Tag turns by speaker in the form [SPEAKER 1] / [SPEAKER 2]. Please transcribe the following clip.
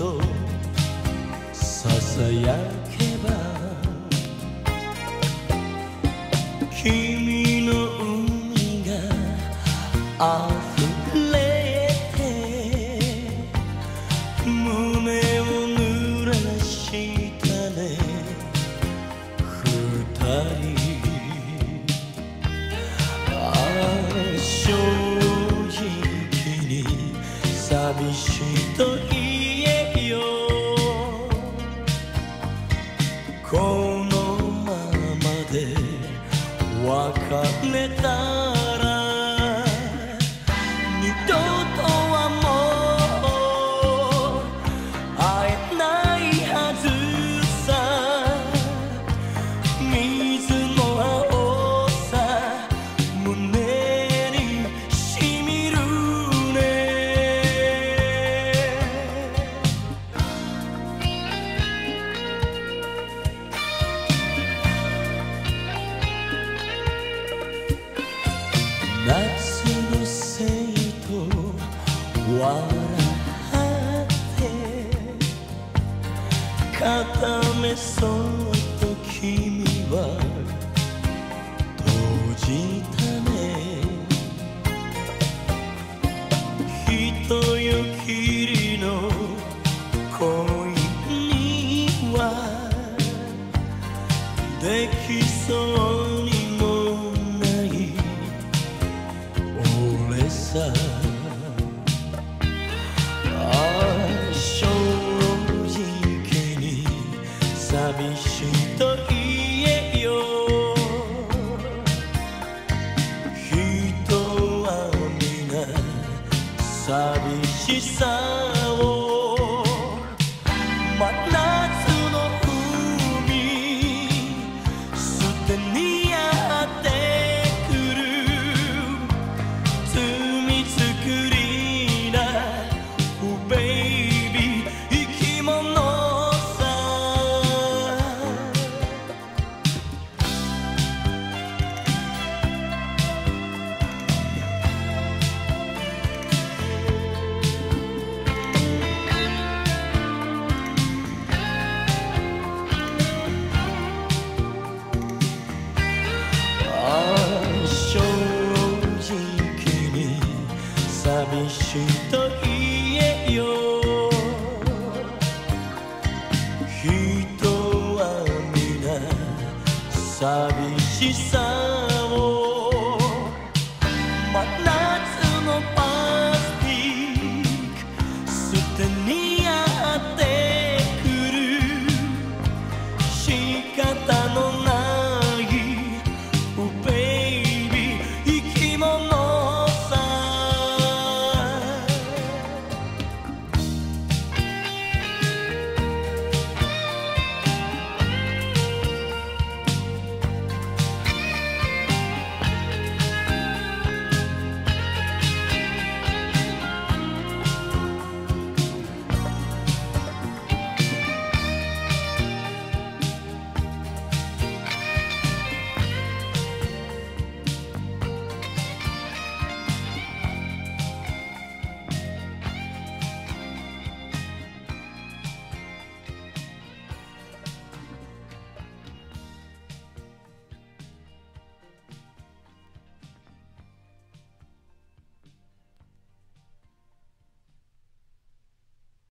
[SPEAKER 1] とささやけば君の海が溢れて胸を濡らしたね二人。planeta. 夏のせいと笑って片目そっと君は閉じたね。人よきりの恋にはできそう sun. Te amo.